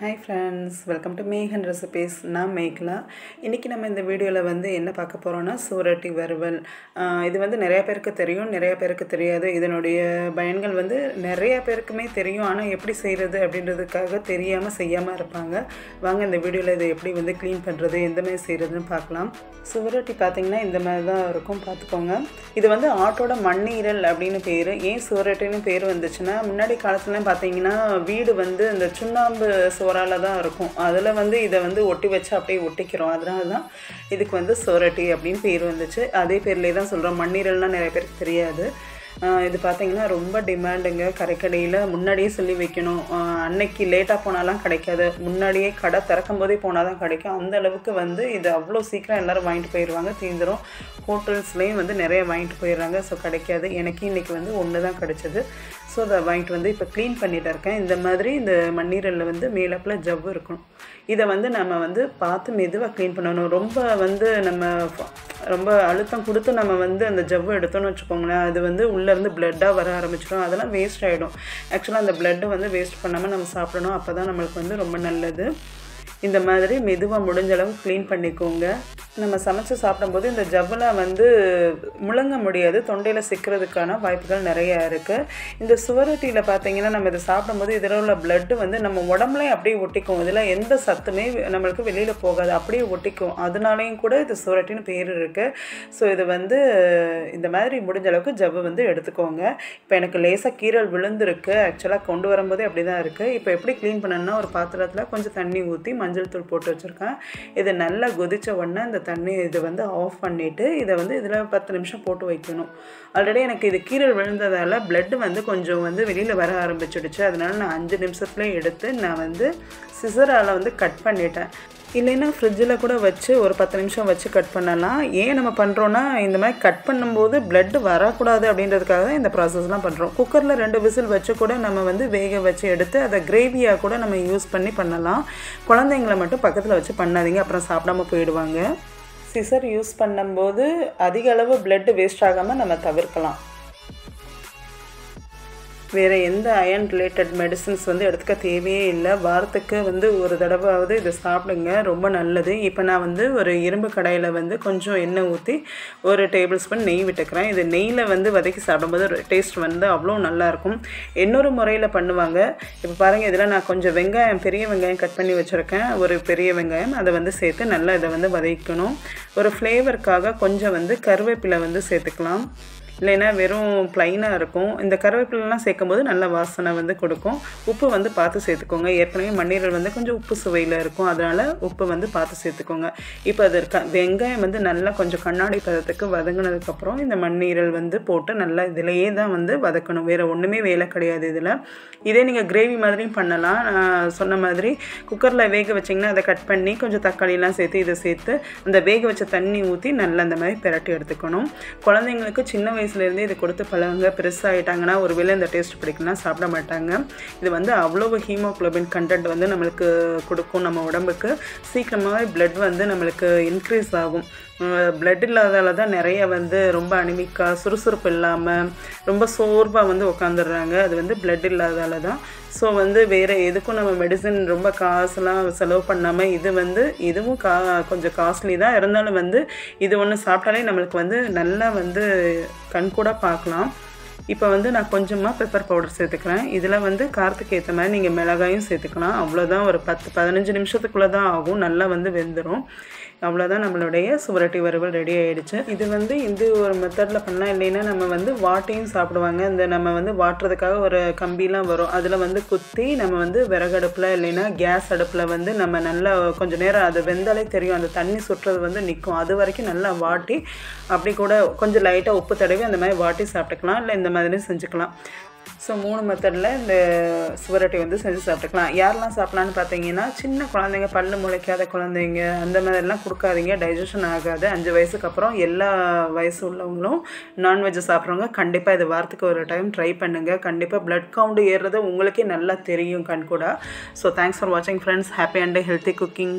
Hi friends welcome to Megan recipes நான் மேக்லா. இன்றைக்கி நம்ம இந்த வீடியோவில் வந்து என்ன பார்க்க போகிறோன்னா சூரட்டி வறுவல். இது வந்து நிறைய பேருக்கு தெரியும் நிறைய பேருக்கு தெரியாது. இதனுடைய பயன்கள் வந்து நிறைய பேருக்குமே தெரியும். ஆனால் எப்படி செய்கிறது அப்படின்றதுக்காக தெரியாமல் செய்யாமல் இருப்பாங்க. வாங்க இந்த வீடியோவில் இதை எப்படி வந்து க்ளீன் பண்ணுறது எந்த மாதிரி செய்கிறதுன்னு பார்க்கலாம். சுவரொட்டி பார்த்திங்கன்னா இந்த மாதிரி தான் இருக்கும். பார்த்துக்கோங்க. இது வந்து ஆட்டோட மண்ணீரல் அப்படின்னு பேர். ஏன் சுவரொட்டின்னு பேர் வந்துச்சுன்னா முன்னாடி காலத்துலலாம் பார்த்தீங்கன்னா வீடு வந்து இந்த சுண்ணாம்பு சோறால தான் இருக்கும். அதில் வந்து இதை வந்து ஒட்டி வச்சு அப்படியே ஒட்டிக்கிறோம். அதனால தான் இதுக்கு வந்து சோரட்டி அப்படின்னு பேர் வந்துச்சு. அதே பேர்லேயே தான் சொல்கிறோம் மண்ணீரல்னால் நிறைய பேருக்கு தெரியாது. இது பார்த்தீங்கன்னா ரொம்ப டிமாண்டுங்க கடைக்கடையில் முன்னாடியே சொல்லி வைக்கணும். அன்னைக்கு லேட்டாக போனாலாம் கிடைக்காது. முன்னாடியே கடை திறக்கும் போதே போனால் தான் கிடைக்கும். அந்த அளவுக்கு வந்து இது அவ்வளோ சீக்கிரம் எல்லோரும் வாங்கிட்டு போயிடுவாங்க தீந்துரும். ஹோட்டல்ஸ்லேயும் வந்து நிறைய வாங்கிட்டு போயிடுறாங்க. ஸோ கிடைக்காது. எனக்கு இன்றைக்கி வந்து ஒன்று தான் கிடைச்சது. ஸோ அதை வாங்கிட்டு வந்து இப்போ க்ளீன் பண்ணிட்டு இருக்கேன். இந்த மாதிரி இந்த மண்ணீரலில் வந்து மேலப்பில் ஜவ்வு இருக்கணும். இதை வந்து நம்ம வந்து பார்த்து மெதுவாக க்ளீன் பண்ணணும். ரொம்ப வந்து நம்ம ரொம்ப அழுத்தம் கொடுத்து நம்ம வந்து அந்த ஜவ்வு எடுத்தோம்னு வச்சுக்கோங்களேன். அது வந்து உள்ளேருந்து பிளட்டாக வர ஆரம்பிச்சிடும். அதெல்லாம் வேஸ்ட் ஆகிடும் ஆக்சுவலாக அந்த பிளட்டை வந்து வேஸ்ட் பண்ணாமல் நம்ம சாப்பிடணும். அப்போ தான் நம்மளுக்கு வந்து ரொம்ப நல்லது. இந்த மாதிரி மெதுவாக முடிஞ்ச அளவு க்ளீன் பண்ணிக்கோங்க. நம்ம சமைச்சு சாப்பிடும்போது இந்த ஜவ்வில் வந்து முழங்க முடியாது. தொண்டையில் சிக்கிறதுக்கான வாய்ப்புகள் நிறையா இருக்குது இந்த சுவரொட்டியில் பார்த்தீங்கன்னா நம்ம இதை சாப்பிடும்போது இதில் உள்ள பிளட்டு வந்து நம்ம உடம்புலையும் அப்படியே ஒட்டிக்கும். இதில் எந்த சத்துமே நம்மளுக்கு வெளியில் போகாது. அப்படியே ஒட்டிக்கும். அதனாலேயும் கூட இது சுவரொட்டின்னு பேர் இருக்குது ஸோ இது வந்து இந்த மாதிரி முடிஞ்ச அளவுக்கு ஜவ்வு வந்து எடுத்துக்கோங்க. இப்போ எனக்கு லேசாக கீரல் விழுந்திருக்கு. ஆக்சுவலாக கொண்டு வரும்போதே அப்படி தான் இருக்குது இப்போ எப்படி க்ளீன் பண்ணணும்னா ஒரு பாத்திரத்தில் கொஞ்சம் தண்ணி ஊற்றி மஞ்சள் தூள் போட்டு வச்சுருக்கேன். இது நல்லா கொதித்த உடனே இந்த தண்ணி இது வந்து ஆஃப் பண்ணிவிட்டு இதை வந்து இதில் பத்து நிமிஷம் போட்டு வைக்கணும். ஆல்ரெடி எனக்கு இது கீரல் விழுந்ததால் பிளட் வந்து கொஞ்சம் வந்து வெளியில் வர ஆரம்பிச்சிடுச்சு. அதனால் நான் அஞ்சு நிமிஷத்துலேயே எடுத்து நான் வந்து சிசரால் வந்து கட் பண்ணிட்டேன். இல்லைன்னா ஃப்ரிட்ஜில் கூட வச்சு ஒரு பத்து நிமிஷம் வச்சு கட் பண்ணலாம். ஏன் நம்ம பண்ணுறோன்னா இந்த மாதிரி கட் பண்ணும்போது பிளட் வரக்கூடாது அப்படின்றதுக்காக தான் இந்த ப்ராசஸ்லாம் பண்ணுறோம் குக்கரில் ரெண்டு விசில் வச்சு கூட நம்ம வந்து வேக வச்சு எடுத்து அதை கிரேவியாக கூட நம்ம யூஸ் பண்ணி பண்ணலாம். குழந்தைங்கள மட்டும் பக்கத்தில் வச்சு பண்ணாதீங்க. அப்புறம் சாப்பிடாம போயிடுவாங்க. சிசர் யூஸ் பண்ணும்போது அதிக அளவு blood வேஸ்ட் ஆகாமல் நம்ம தவிர்க்கலாம். வேறு எந்த அயன் ரிலேட்டட் மெடிசன்ஸ் வந்து எடுத்துக்க தேவையே இல்லை. வாரத்துக்கு வந்து ஒரு தடவையாவது இதை சாப்பிடுங்க. ரொம்ப நல்லது. இப்போ நான் வந்து ஒரு இரும்பு கடையில் வந்து கொஞ்சம் எண்ணெய் ஊற்றி ஒரு டேபிள் ஸ்பூன் நெய் விட்டுக்கிறேன். இது நெய்யில் வந்து வதக்கி சாப்பிடும்போது டேஸ்ட் வந்து அவ்வளோ நல்லாயிருக்கும் இன்னொரு முறையில் பண்ணுவாங்க. இப்போ பாருங்கள் இதில் நான் கொஞ்சம் வெங்காயம் பெரிய வெங்காயம் கட் பண்ணி வச்சுருக்கேன். ஒரு பெரிய வெங்காயம். அதை வந்து சேர்த்து நல்லா இதை வந்து வதக்கணும். ஒரு ஃப்ளேவருக்காக கொஞ்சம் வந்து கருவேப்பிலை வந்து சேர்த்துக்கலாம். இல்லைன்னா வெறும் ப்ளைனாக இருக்கும். இந்த கருவேப்பிலெலாம் சேர்க்கும்போது நல்ல வாசனை வந்து கொடுக்கும். உப்பு வந்து பார்த்து சேர்த்துக்கோங்க. ஏற்கனவே மண்ணீரல் வந்து கொஞ்சம் உப்பு சுவையில் இருக்கும். அதனால் உப்பு வந்து பார்த்து சேர்த்துக்கோங்க. இப்போ அது வெங்காயம் வந்து நல்லா கொஞ்சம் கண்ணாடி பதத்துக்கு வதங்கினதுக்கப்புறம் இந்த மண்ணீரல் வந்து போட்டு நல்லா இதிலையே தான் வந்து வதக்கணும். வேறு ஒன்றுமே வேலை கிடையாது இதில். இதே நீங்கள் கிரேவி மாதிரியும் பண்ணலாம். நான் சொன்ன மாதிரி குக்கரில் வேக வச்சிங்கன்னா அதை கட் பண்ணி கொஞ்சம் தக்காளிலாம் சேர்த்து இதை சேர்த்து அந்த வேக வச்ச தண்ணி ஊற்றி நல்லா அந்த மாதிரி பிரட்டி எடுத்துக்கணும். குழந்தைங்களுக்கு சின்ன வயசு வயசுலேருந்தே இதை கொடுத்து பழகுங்க பெருசாகிட்டாங்கன்னா ஒருவேளை இந்த டேஸ்ட் பிடிக்கலாம் சாப்பிட மாட்டாங்க. இது வந்து அவ்வளோ ஹீமோக்ளோபின் கண்டென்ட் வந்து நம்மளுக்கு கொடுக்கும் நம்ம உடம்புக்கு. சீக்கிரமாகவே ப்ளட் வந்து நம்மளுக்கு இன்க்ரீஸ் ஆகும். பிளட் இல்லாதால தான் நிறைய வந்து ரொம்ப அனிமிக்காக சுறுசுறுப்பு இல்லாமல் ரொம்ப சோர்வாக வந்து உட்காந்துடுறாங்க அது வந்து பிளட் இல்லாதால தான். ஸோ வந்து வேறு எதுக்கும் நம்ம மெடிசன் ரொம்ப காசுலாம் செலவு பண்ணாமல் இது வந்து இதுவும் கா கொஞ்சம் காஸ்ட்லி தான். இருந்தாலும் வந்து இது ஒன்று சாப்பிட்டாலே நம்மளுக்கு வந்து நல்லா வந்து கண்கூட பார்க்கலாம். இப்போ வந்து நான் கொஞ்சமாக பெப்பர் பவுடர் சேர்த்துக்கிறேன். இதில் வந்து காரத்துக்கு ஏற்ற மாதிரி நீங்கள் மிளகாயும் சேர்த்துக்கலாம். அவ்வளோதான் ஒரு பத்து பதினஞ்சு நிமிஷத்துக்குள்ளே தான் ஆகும். நல்லா வந்து வெந்துடும் அவ்வளோதான் நம்மளுடைய சுவரட்டி வறுவல் ரெடி ஆகிடுச்சு இது வந்து இந்த ஒரு மெத்தடில் பண்ணால் இல்லைன்னா நம்ம வந்து வாட்டையும் சாப்பிடுவாங்க. இந்த நம்ம வந்து வாட்டுறதுக்காக ஒரு கம்பிலாம் வரும். அதில் வந்து குத்தி நம்ம வந்து விறகடுப்பில் இல்லைன்னா கேஸ் அடுப்பில் வந்து நம்ம நல்லா கொஞ்சம் நேரம் அது வெந்தாலே தெரியும். அந்த தண்ணி சுட்டுறது வந்து நிற்கும். அது வரைக்கும் நல்லா வாட்டி அப்படி கூட கொஞ்சம் லைட்டாக உப்பு தடவி அந்த மாதிரி வாட்டி சாப்பிட்டுக்கலாம். இல்லை இந்த மாதிரி செஞ்சுக்கலாம். ஸோ மூணு மெத்தடில் இந்த சுவரொட்டி வந்து செஞ்சு சாப்பிட்டுக்கலாம். யாரெல்லாம் சாப்பிட்லான்னு பார்த்தீங்கன்னா சின்ன குழந்தைங்க பல்லு முளைக்காத குழந்தைங்க அந்த மாதிரிலாம் கொடுக்காதீங்க. டைஜஷன் ஆகாது. அஞ்சு வயசுக்கு அப்புறம் எல்லா வயசு உள்ளவங்களும் நான்வெஜ் சாப்பிட்றவங்க கண்டிப்பாக இது வாரத்துக்கு ஒரு டைம் ட்ரை பண்ணுங்கள் கண்டிப்பாக பிளட் கவுண்ட் ஏறுறது உங்களுக்கே நல்லா தெரியும் கண்கூடா ஸோ தேங்க்ஸ் ஃபார் வாட்சிங் friends happy and healthy cooking